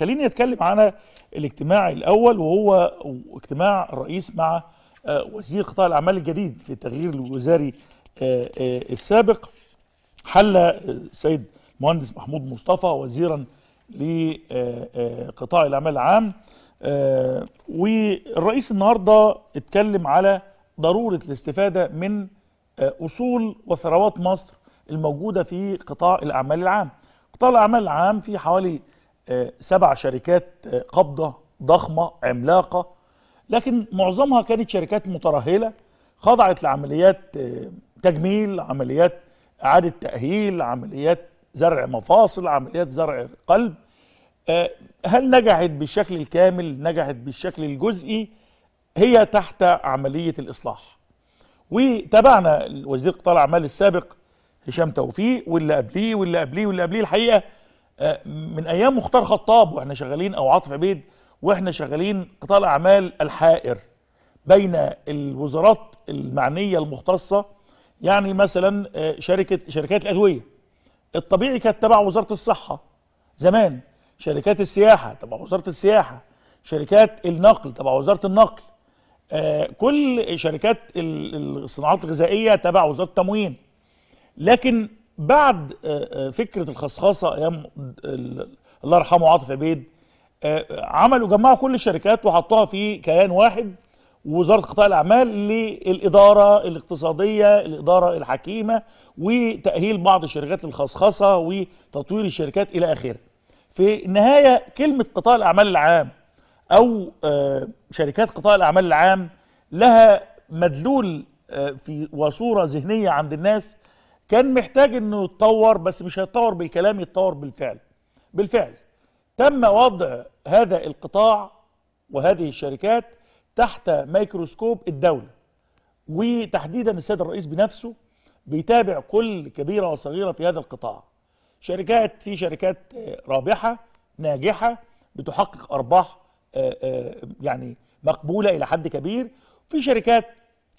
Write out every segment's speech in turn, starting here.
خليني أتكلم عن الاجتماع الأول وهو اجتماع الرئيس مع وزير قطاع الأعمال الجديد في التغيير الوزاري السابق. حل السيد مهندس محمود مصطفى وزيرا لقطاع الأعمال العام. والرئيس النهارده اتكلم على ضرورة الاستفادة من أصول وثروات مصر الموجودة في قطاع الأعمال العام. قطاع الأعمال العام في حوالي سبع شركات قبضة ضخمة عملاقة. لكن معظمها كانت شركات مترهلة خضعت لعمليات تجميل عمليات إعادة تأهيل عمليات زرع مفاصل عمليات زرع قلب. هل نجحت بالشكل الكامل؟ نجحت بالشكل الجزئي. هي تحت عملية الإصلاح. وتابعنا وزير قطاع الأعمال السابق هشام توفيق واللي قبليه واللي قبليه واللي قبليه الحقيقة من أيام مختار خطاب وإحنا شغالين أو عاطف عبيد وإحنا شغالين قطاع الأعمال الحائر بين الوزارات المعنية المختصة يعني مثلا شركة شركات الأدوية. الطبيعي كانت تبع وزارة الصحة زمان شركات السياحة تبع وزارة السياحة شركات النقل تبع وزارة النقل. كل شركات الصناعات الغذائية تبع وزارة التموين. لكن بعد فكرة الخصخصة أيام الله يرحمه عاطف عبيد عملوا جمعوا كل الشركات وحطوها في كيان واحد ووزارة قطاع الأعمال للإدارة الاقتصادية الإدارة الحكيمة وتأهيل بعض الشركات الخصخصه وتطوير الشركات إلى آخره. في النهاية كلمة قطاع الأعمال العام أو شركات قطاع الأعمال العام لها مدلول في وصورة ذهنية عند الناس كان محتاج إنه يتطور بس مش هيتطور بالكلام يتطور بالفعل. بالفعل. تم وضع هذا القطاع وهذه الشركات تحت ميكروسكوب الدولة. وتحديدا السيد الرئيس بنفسه بيتابع كل كبيرة وصغيرة في هذا القطاع. شركات في شركات رابحة ناجحة بتحقق أرباح يعني مقبولة إلى حد كبير. في شركات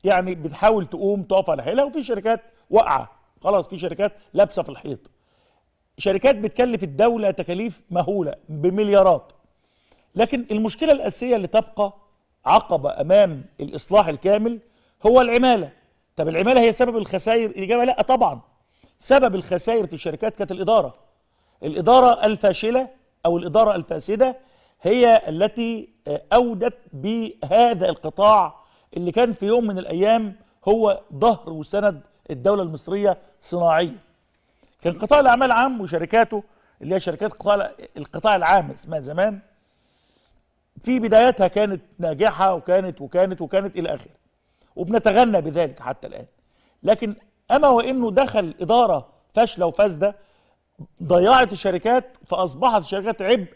يعني بتحاول تقوم تقف على حيلها وفي شركات واقعة. خلاص في شركات لابسة في الحيط. شركات بتكلف الدولة تكاليف مهولة بمليارات. لكن المشكلة الأساسية اللي تبقى عقبه أمام الإصلاح الكامل هو العمالة. طب العمالة هي سبب الخسائر الاجابه لا طبعا. سبب الخسائر في الشركات كانت الإدارة. الإدارة الفاشلة أو الإدارة الفاسدة هي التي أودت بهذا القطاع اللي كان في يوم من الأيام هو ظهر وسند الدولة المصرية صناعيا. كان قطاع الأعمال العام وشركاته اللي هي شركات قطاع القطاع العام اسمها زمان في بداياتها كانت ناجحة وكانت وكانت وكانت إلى آخره. وبنتغنى بذلك حتى الآن. لكن أما وإنه دخل إدارة فاشلة وفاسدة ضيعت الشركات فأصبحت الشركات عبء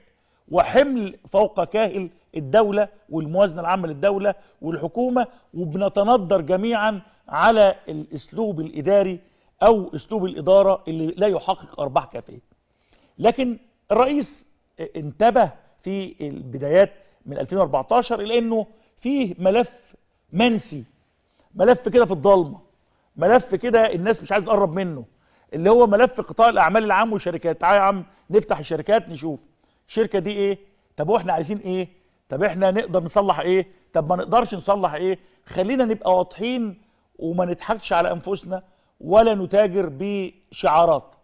وحمل فوق كاهل الدولة والموازنة العامة للدولة والحكومة وبنتندر جميعا على الأسلوب الإداري أو أسلوب الإدارة اللي لا يحقق أرباح كافية. لكن الرئيس انتبه في البدايات من 2014 إلى إنه فيه ملف منسي ملف كده في الضلمة ملف كده الناس مش عايز تقرب منه اللي هو ملف قطاع الأعمال العام والشركات تعالى يا عم نفتح الشركات نشوف. الشركة دي إيه؟ طب وإحنا عايزين إيه؟ طب إحنا نقدر نصلح إيه؟ طب ما نقدرش نصلح إيه؟ خلينا نبقى واضحين وما نضحكش على أنفسنا ولا نتاجر بشعارات.